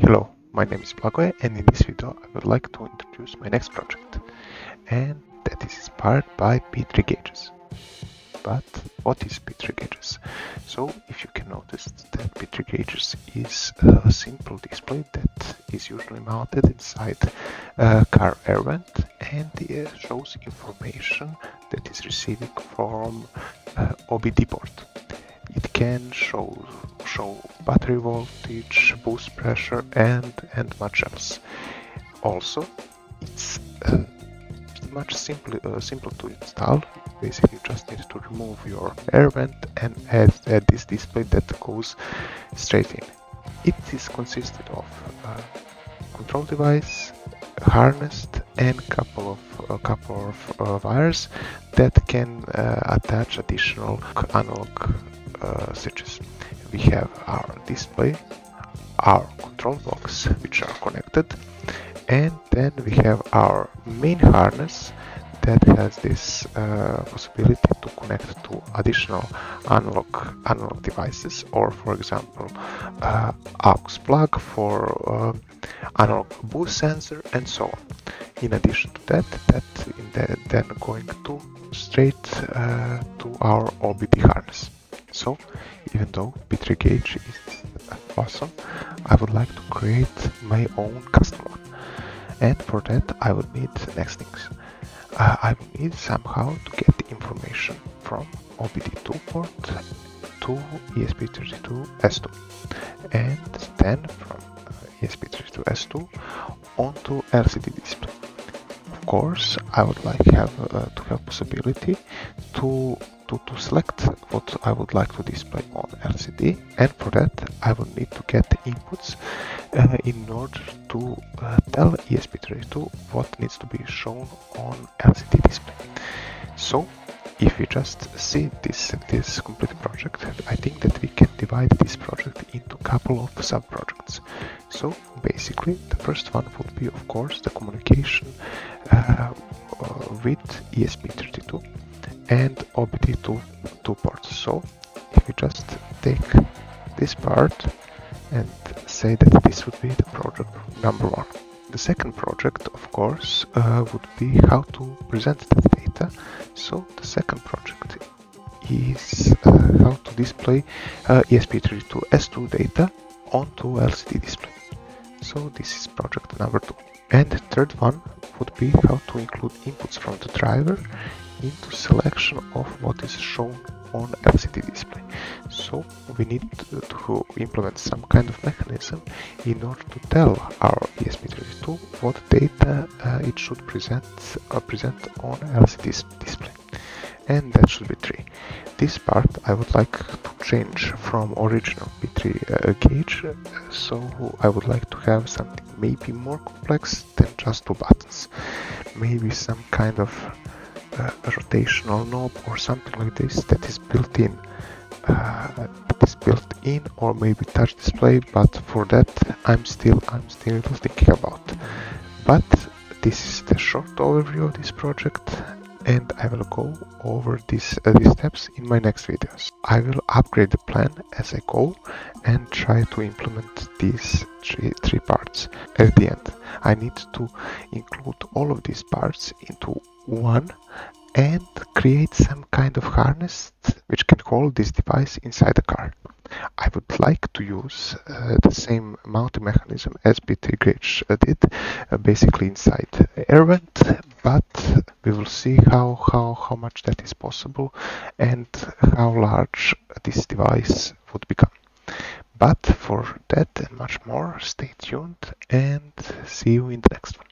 Hello, my name is Blagoje and in this video I would like to introduce my next project and that is inspired by P3 gauges. But what is P3 gauges? So if you can notice that P3 gauges is a simple display that is usually mounted inside a car air vent and it shows information that is receiving from uh, OBD port. It can show show battery voltage, boost pressure, and and much else. Also, it's uh, much simple uh, simple to install. Basically, you just need to remove your air vent and add, add this display that goes straight in. It is consisted of uh, control device, harnessed, and couple of a couple of uh, wires that can uh, attach additional analog uh, switches. We have our display, our control box, which are connected, and then we have our main harness that has this uh, possibility to connect to additional analog analog devices, or for example, uh, aux plug for uh, analog boost sensor, and so on. In addition to that, that the, then going to straight uh, to our OBD harness. So, even though P3 gauge is awesome, I would like to create my own custom one. And for that, I would need next things. Uh, I will need somehow to get the information from OBD2 port to ESP32S2 and then from uh, ESP32S2 onto LCD display. Of course, I would like have uh, to have possibility to to, to select what I would like to display on LCD and for that I will need to get inputs uh, in order to uh, tell ESP32 what needs to be shown on LCD display. So if we just see this this complete project, I think that we can divide this project into a couple of sub-projects. So basically, the first one would be, of course, the communication uh, with ESP32 and OBD2 two ports. So if we just take this part and say that this would be the project number one. The second project, of course, uh, would be how to present the data. So the second project is uh, how to display uh, ESP32S2 data onto LCD display. So this is project number two. And the third one would be how to include inputs from the driver into selection of what is shown on LCD display. So we need to, implement some kind of mechanism in order to tell our ESP32 what data uh, it should present uh, present on LCD display. And that should be 3. This part I would like to change from original P3 uh, gauge, so I would like to have something maybe more complex than just two buttons. Maybe some kind of a rotational knob or something like this that is built in uh, that is built in or maybe touch display but for that I'm still I'm still thinking about but this is the short overview of this project and I will go over these, uh, these steps in my next videos. I will upgrade the plan as I go and try to implement these three, three parts. At the end, I need to include all of these parts into one and create some kind of harness which can hold this device inside the car. I would like to use uh, the same mounting mechanism as P3 did, uh, basically inside air vent, but we will see how, how, how much that is possible and how large this device would become. But for that and much more, stay tuned and see you in the next one.